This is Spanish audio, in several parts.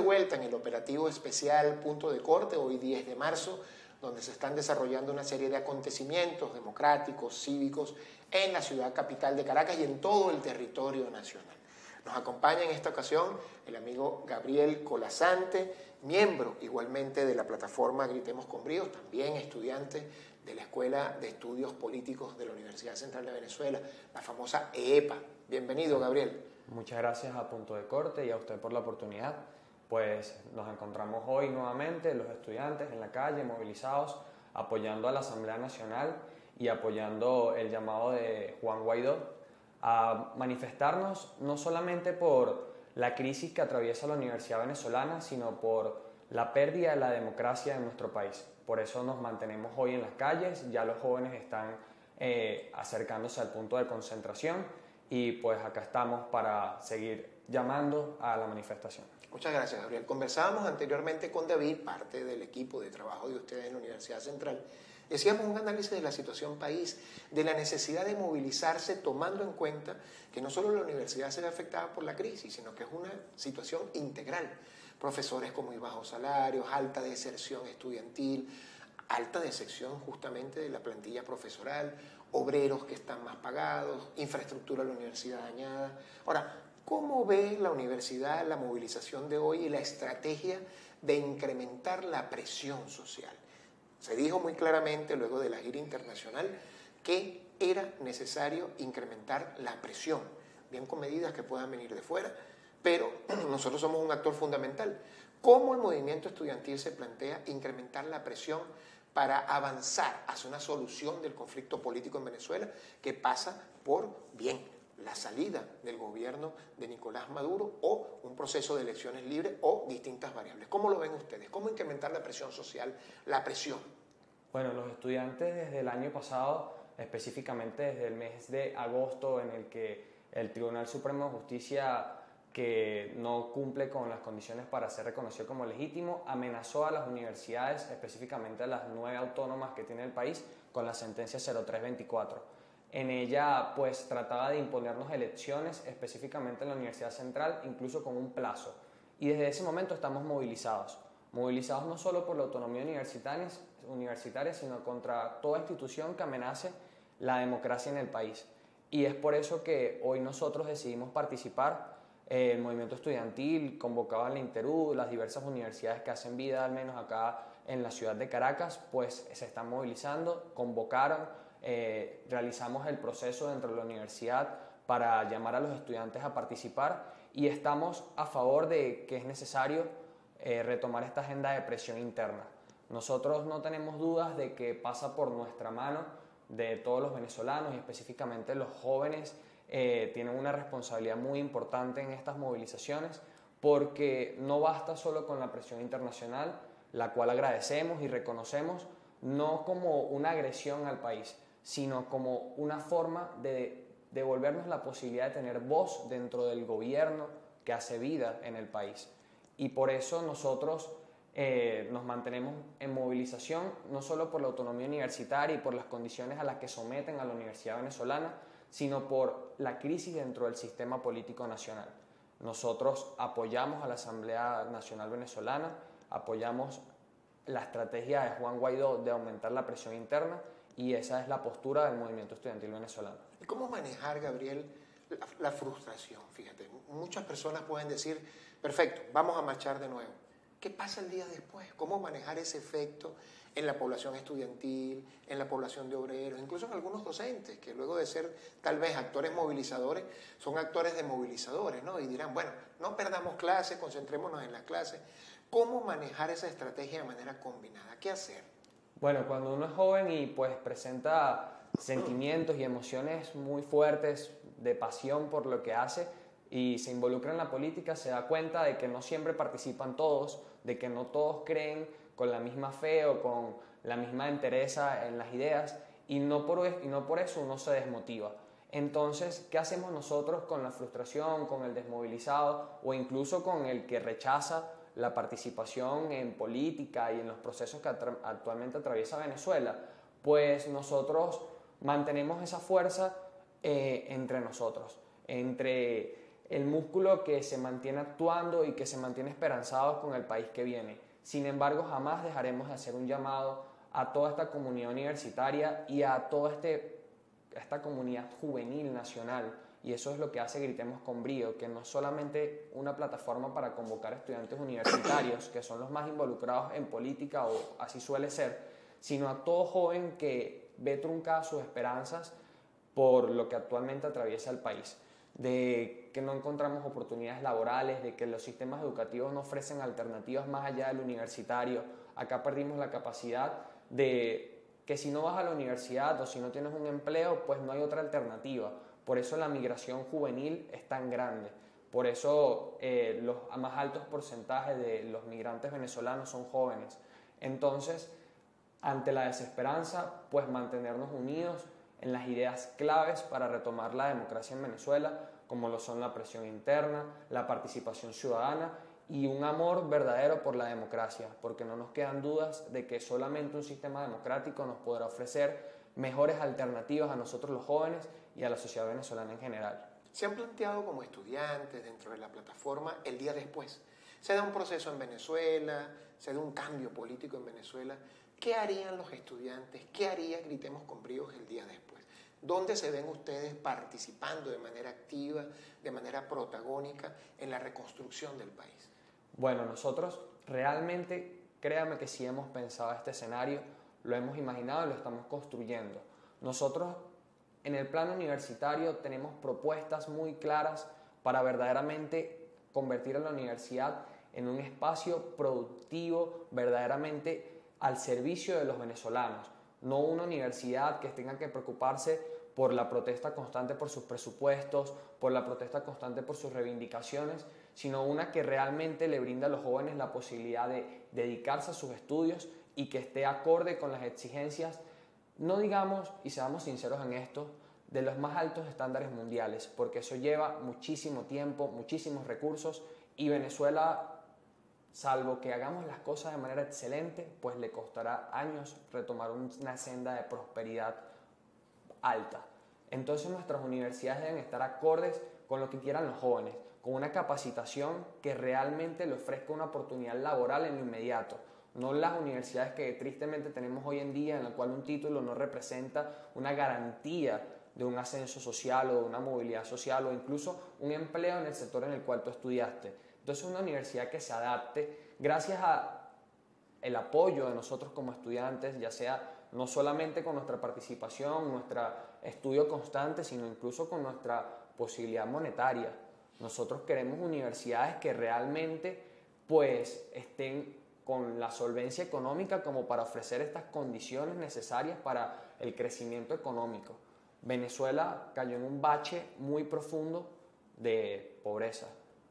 vuelta en el operativo especial Punto de Corte, hoy 10 de marzo, donde se están desarrollando una serie de acontecimientos democráticos, cívicos, en la ciudad capital de Caracas y en todo el territorio nacional. Nos acompaña en esta ocasión el amigo Gabriel Colasante, miembro igualmente de la plataforma Gritemos con Bríos, también estudiante de la Escuela de Estudios Políticos de la Universidad Central de Venezuela, la famosa EEPA. Bienvenido, Gabriel. Muchas gracias a Punto de Corte y a usted por la oportunidad. Pues nos encontramos hoy nuevamente los estudiantes en la calle, movilizados, apoyando a la Asamblea Nacional y apoyando el llamado de Juan Guaidó a manifestarnos no solamente por la crisis que atraviesa la Universidad Venezolana, sino por la pérdida de la democracia en nuestro país. Por eso nos mantenemos hoy en las calles, ya los jóvenes están eh, acercándose al punto de concentración y pues acá estamos para seguir llamando a la manifestación. Muchas gracias, Gabriel. Conversábamos anteriormente con David, parte del equipo de trabajo de ustedes en la Universidad Central. Y hacíamos un análisis de la situación país, de la necesidad de movilizarse tomando en cuenta que no solo la universidad se ve afectada por la crisis, sino que es una situación integral. Profesores con muy bajos salarios, alta deserción estudiantil, alta deserción justamente de la plantilla profesoral, obreros que están más pagados, infraestructura de la universidad dañada. Ahora, ¿cómo ve la universidad la movilización de hoy y la estrategia de incrementar la presión social? Se dijo muy claramente luego de la gira internacional que era necesario incrementar la presión, bien con medidas que puedan venir de fuera, pero nosotros somos un actor fundamental. ¿Cómo el movimiento estudiantil se plantea incrementar la presión para avanzar hacia una solución del conflicto político en Venezuela que pasa por, bien, la salida del gobierno de Nicolás Maduro o un proceso de elecciones libres o distintas variables. ¿Cómo lo ven ustedes? ¿Cómo incrementar la presión social, la presión? Bueno, los estudiantes desde el año pasado, específicamente desde el mes de agosto en el que el Tribunal Supremo de Justicia que no cumple con las condiciones para ser reconocido como legítimo, amenazó a las universidades, específicamente a las nueve autónomas que tiene el país, con la sentencia 0324. En ella, pues, trataba de imponernos elecciones, específicamente en la Universidad Central, incluso con un plazo. Y desde ese momento estamos movilizados. Movilizados no solo por la autonomía universitaria, sino contra toda institución que amenace la democracia en el país. Y es por eso que hoy nosotros decidimos participar el movimiento estudiantil convocaba a la Interú, las diversas universidades que hacen vida, al menos acá en la ciudad de Caracas, pues se están movilizando, convocaron, eh, realizamos el proceso dentro de la universidad para llamar a los estudiantes a participar y estamos a favor de que es necesario eh, retomar esta agenda de presión interna. Nosotros no tenemos dudas de que pasa por nuestra mano de todos los venezolanos y específicamente los jóvenes eh, tienen una responsabilidad muy importante en estas movilizaciones porque no basta solo con la presión internacional, la cual agradecemos y reconocemos, no como una agresión al país, sino como una forma de devolvernos la posibilidad de tener voz dentro del gobierno que hace vida en el país. Y por eso nosotros eh, nos mantenemos en movilización, no solo por la autonomía universitaria y por las condiciones a las que someten a la Universidad Venezolana, sino por la crisis dentro del sistema político nacional. Nosotros apoyamos a la Asamblea Nacional Venezolana, apoyamos la estrategia de Juan Guaidó de aumentar la presión interna y esa es la postura del movimiento estudiantil venezolano. ¿Y cómo manejar, Gabriel, la, frustración? Fíjate, muchas personas pueden decir, perfecto, vamos a marchar de nuevo. ¿Qué pasa el día después? ¿Cómo manejar ese efecto en la población estudiantil, en la población de obreros, incluso en algunos docentes, que luego de ser tal vez actores movilizadores, son actores de movilizadores, ¿no? Y dirán, bueno, no perdamos clases, concentrémonos en las clases. ¿Cómo manejar esa estrategia de manera combinada? ¿Qué hacer? Bueno, cuando uno es joven y pues presenta sentimientos y emociones muy fuertes de pasión por lo que hace y se involucra en la política, se da cuenta de que no siempre participan todos, de que no todos creen con la misma fe o con la misma entereza en las ideas y no por, y no por eso uno se desmotiva. Entonces, ¿qué hacemos nosotros con la frustración, con el desmovilizado o incluso con el que rechaza la participación en política y en los procesos que actualmente atraviesa Venezuela? Pues nosotros mantenemos esa fuerza eh, entre nosotros, entre el músculo que se mantiene actuando y que se mantiene esperanzado con el país que viene. Sin embargo, jamás dejaremos de hacer un llamado a toda esta comunidad universitaria y a toda este, esta comunidad juvenil nacional. Y eso es lo que hace Gritemos con Brío, que no es solamente una plataforma para convocar estudiantes universitarios, que son los más involucrados en política o así suele ser, sino a todo joven que ve truncadas sus esperanzas por lo que actualmente atraviesa el país de que no encontramos oportunidades laborales, de que los sistemas educativos no ofrecen alternativas más allá del universitario. Acá perdimos la capacidad de que si no vas a la universidad o si no tienes un empleo, pues no hay otra alternativa. Por eso la migración juvenil es tan grande. Por eso eh, los más altos porcentajes de los migrantes venezolanos son jóvenes. Entonces, ante la desesperanza, pues mantenernos unidos, en las ideas claves para retomar la democracia en Venezuela, como lo son la presión interna, la participación ciudadana y un amor verdadero por la democracia, porque no nos quedan dudas de que solamente un sistema democrático nos podrá ofrecer mejores alternativas a nosotros los jóvenes y a la sociedad venezolana en general. Se han planteado como estudiantes dentro de la plataforma el día después. Se da un proceso en Venezuela, se da un cambio político en Venezuela. ¿Qué harían los estudiantes? ¿Qué haría Gritemos con Bríos el día después? ¿Dónde se ven ustedes participando de manera activa, de manera protagónica en la reconstrucción del país? Bueno, nosotros realmente, créame que si hemos pensado este escenario, lo hemos imaginado y lo estamos construyendo. Nosotros en el plano universitario tenemos propuestas muy claras para verdaderamente convertir a la universidad en un espacio productivo, verdaderamente al servicio de los venezolanos. No una universidad que tenga que preocuparse por la protesta constante por sus presupuestos, por la protesta constante por sus reivindicaciones, sino una que realmente le brinda a los jóvenes la posibilidad de dedicarse a sus estudios y que esté acorde con las exigencias, no digamos, y seamos sinceros en esto, de los más altos estándares mundiales, porque eso lleva muchísimo tiempo, muchísimos recursos y Venezuela salvo que hagamos las cosas de manera excelente, pues le costará años retomar una senda de prosperidad alta. Entonces nuestras universidades deben estar acordes con lo que quieran los jóvenes, con una capacitación que realmente le ofrezca una oportunidad laboral en lo inmediato. No las universidades que tristemente tenemos hoy en día, en la cual un título no representa una garantía de un ascenso social o de una movilidad social o incluso un empleo en el sector en el cual tú estudiaste. Entonces una universidad que se adapte gracias a el apoyo de nosotros como estudiantes, ya sea no solamente con nuestra participación, nuestro estudio constante, sino incluso con nuestra posibilidad monetaria. Nosotros queremos universidades que realmente pues estén con la solvencia económica como para ofrecer estas condiciones necesarias para el crecimiento económico. Venezuela cayó en un bache muy profundo de pobreza.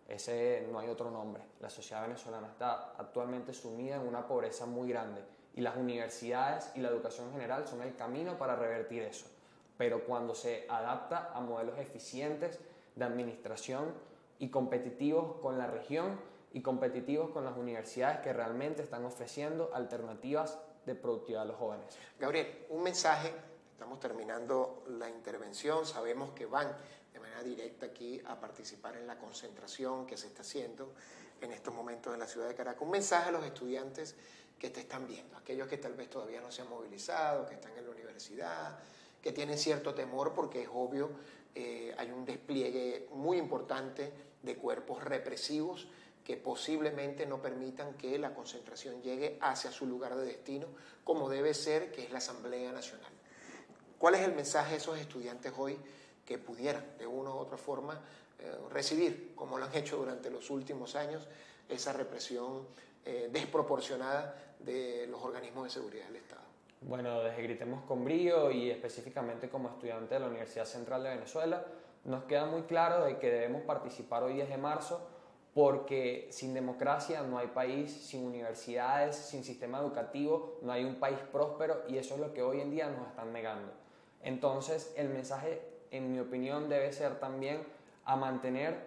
Ese no hay otro nombre. La sociedad venezolana está actualmente sumida en una pobreza muy grande y las universidades y la educación en general son el camino para revertir eso. Pero cuando se adapta a modelos eficientes de administración y competitivos con la región y competitivos con las universidades que realmente están ofreciendo alternativas de productividad a los jóvenes. Gabriel, un mensaje, estamos terminando la intervención, sabemos que van de manera directa aquí a participar en la concentración que se está haciendo en estos momentos en la ciudad de Caracas. Un mensaje a los estudiantes que te están viendo, aquellos que tal vez todavía no se han movilizado, que están en la universidad, que tienen cierto temor porque es obvio, eh, hay un despliegue muy importante de cuerpos represivos que posiblemente no permitan que la concentración llegue hacia su lugar de destino, como debe ser, que es la Asamblea Nacional. ¿Cuál es el mensaje de esos estudiantes hoy que pudieran de una u otra forma eh, recibir, como lo han hecho durante los últimos años, esa represión eh, desproporcionada de los organismos de seguridad del Estado. Bueno, desde Gritemos con Brío y específicamente como estudiante de la Universidad Central de Venezuela, nos queda muy claro de que debemos participar hoy 10 de marzo porque sin democracia no hay país, sin universidades, sin sistema educativo, no hay un país próspero y eso es lo que hoy en día nos están negando. Entonces, el mensaje en mi opinión, debe ser también a mantener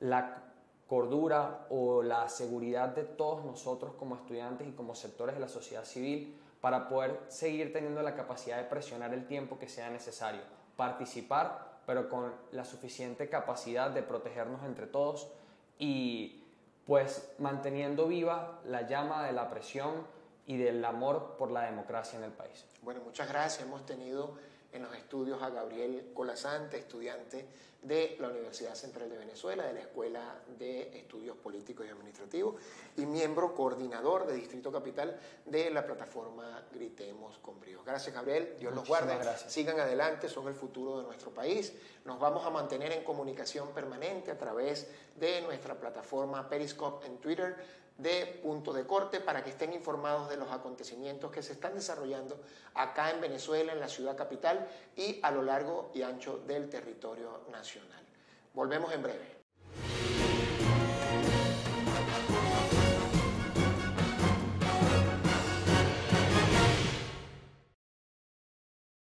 la cordura o la seguridad de todos nosotros como estudiantes y como sectores de la sociedad civil para poder seguir teniendo la capacidad de presionar el tiempo que sea necesario, participar pero con la suficiente capacidad de protegernos entre todos y pues manteniendo viva la llama de la presión y del amor por la democracia en el país. Bueno, muchas gracias. Hemos tenido en los estudios a Gabriel Colazante, estudiante de la Universidad Central de Venezuela, de la Escuela de Estudios Políticos y Administrativos, y miembro coordinador de Distrito Capital de la plataforma Gritemos con Brío. Gracias, Gabriel. Dios los guarde. Gracias. Sigan adelante, son el futuro de nuestro país. Nos vamos a mantener en comunicación permanente a través de nuestra plataforma Periscope en Twitter de punto de corte para que estén informados de los acontecimientos que se están desarrollando acá en Venezuela, en la ciudad capital y a lo largo y ancho del territorio nacional. Volvemos en breve.